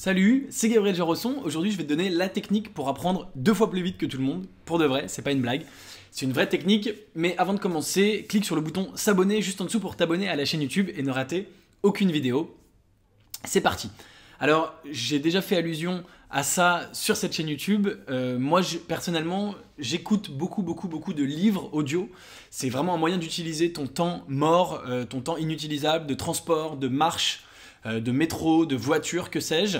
Salut, c'est Gabriel Jarosson. Aujourd'hui, je vais te donner la technique pour apprendre deux fois plus vite que tout le monde. Pour de vrai, c'est pas une blague. C'est une vraie technique. Mais avant de commencer, clique sur le bouton s'abonner juste en dessous pour t'abonner à la chaîne YouTube et ne rater aucune vidéo. C'est parti. Alors, j'ai déjà fait allusion à ça sur cette chaîne YouTube. Euh, moi, personnellement, j'écoute beaucoup, beaucoup, beaucoup de livres audio. C'est vraiment un moyen d'utiliser ton temps mort, euh, ton temps inutilisable de transport, de marche de métro, de voiture, que sais-je.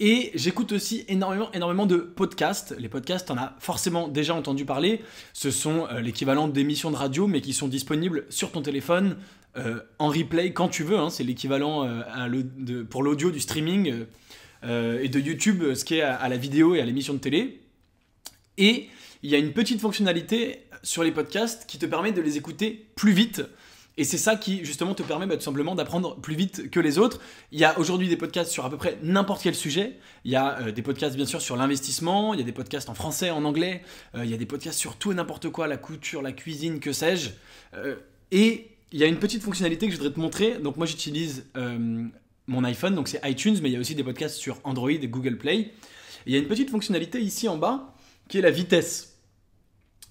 Et j'écoute aussi énormément, énormément de podcasts. Les podcasts, en as forcément déjà entendu parler. Ce sont euh, l'équivalent d'émissions de radio, mais qui sont disponibles sur ton téléphone euh, en replay quand tu veux. Hein. C'est l'équivalent pour l'audio du streaming et de YouTube, ce qui est à la vidéo et à l'émission de télé. Et il y a une petite fonctionnalité sur les podcasts qui te permet de les écouter plus vite. Et c'est ça qui justement te permet bah, tout simplement d'apprendre plus vite que les autres. Il y a aujourd'hui des podcasts sur à peu près n'importe quel sujet. Il y a euh, des podcasts bien sûr sur l'investissement, il y a des podcasts en français, en anglais, euh, il y a des podcasts sur tout et n'importe quoi, la couture, la cuisine, que sais-je. Euh, et il y a une petite fonctionnalité que je voudrais te montrer. Donc moi j'utilise mon iPhone, donc c'est iTunes, mais il y a aussi des podcasts sur Android et Google Play. Il y a une petite fonctionnalité ici en bas qui est la vitesse.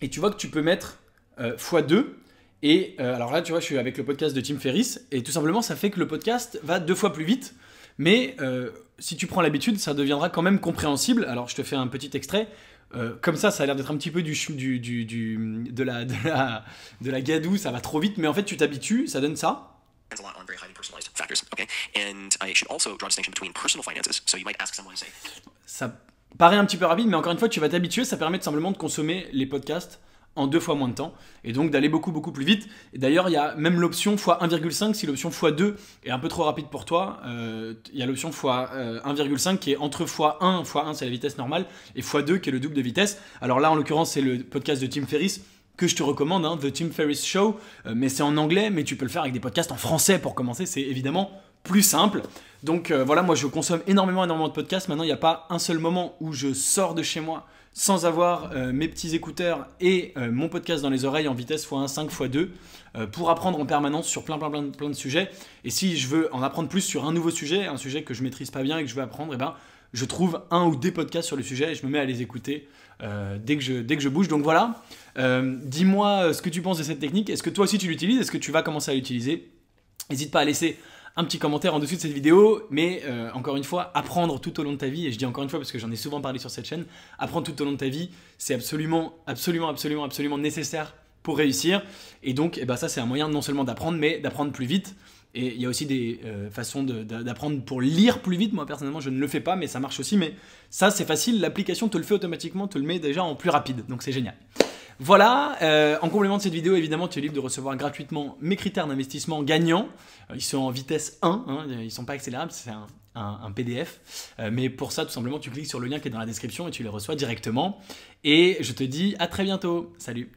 Et tu vois que tu peux mettre x2 et euh, alors là, tu vois, je suis avec le podcast de Tim Ferriss, et tout simplement, ça fait que le podcast va deux fois plus vite. Mais euh, si tu prends l'habitude, ça deviendra quand même compréhensible. Alors, je te fais un petit extrait. Euh, comme ça, ça a l'air d'être un petit peu du, du, du, du, de, la, de, la, de la gadoue, ça va trop vite, mais en fait, tu t'habitues, ça donne ça. Ça paraît un petit peu rapide, mais encore une fois, tu vas t'habituer. Ça permet simplement de consommer les podcasts en deux fois moins de temps et donc d'aller beaucoup beaucoup plus vite. Et d'ailleurs, il y a même l'option x1,5 si l'option x2 est un peu trop rapide pour toi. Euh, il y a l'option x1,5 euh, qui est entre x1, x1 c'est la vitesse normale, et x2 qui est le double de vitesse. Alors là, en l'occurrence, c'est le podcast de Tim Ferriss que je te recommande, hein, The Tim Ferriss Show, euh, mais c'est en anglais, mais tu peux le faire avec des podcasts en français pour commencer, c'est évidemment plus simple. Donc voilà, moi je consomme énormément, énormément de podcasts. Maintenant, il n'y a pas un seul moment où je sors de chez moi sans avoir euh, mes petits écouteurs et euh, mon podcast dans les oreilles en vitesse x1, 5 x2 pour apprendre en permanence sur plein plein plein, plein de sujets. Et si je veux en apprendre plus sur un nouveau sujet, un sujet que je maîtrise pas bien et que je veux apprendre, eh ben, je trouve un ou des podcasts sur le sujet et je me mets à les écouter euh, dès, que je, dès que je bouge. Donc voilà, dis-moi ce que tu penses de cette technique. Est-ce que toi aussi tu l'utilises? Est-ce que tu vas commencer à l'utiliser? N'hésite pas à laisser un petit commentaire en dessous de cette vidéo, mais euh, encore une fois, apprendre tout au long de ta vie, et je dis encore une fois parce que j'en ai souvent parlé sur cette chaîne, apprendre tout au long de ta vie, c'est absolument, absolument, absolument, absolument nécessaire pour réussir. Et donc, eh ben, ça, c'est un moyen non seulement d'apprendre, mais d'apprendre plus vite. Et il y a aussi des euh, façons d'apprendre pour lire plus vite. Moi, personnellement, je ne le fais pas, mais ça marche aussi. Mais ça, c'est facile. L'application te le fait automatiquement, te le met déjà en plus rapide. Donc, c'est génial. Voilà, euh, en complément de cette vidéo, évidemment, tu es libre de recevoir gratuitement mes critères d'investissement gagnants. Euh, ils sont en vitesse 1, hein, ils ne sont pas accélérables, c'est un, PDF. Euh, mais pour ça, tout simplement, tu cliques sur le lien qui est dans la description et tu les reçois directement. Et je te dis à très bientôt. Salut